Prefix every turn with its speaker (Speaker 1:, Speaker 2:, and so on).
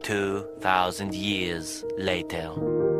Speaker 1: 2,000 years later.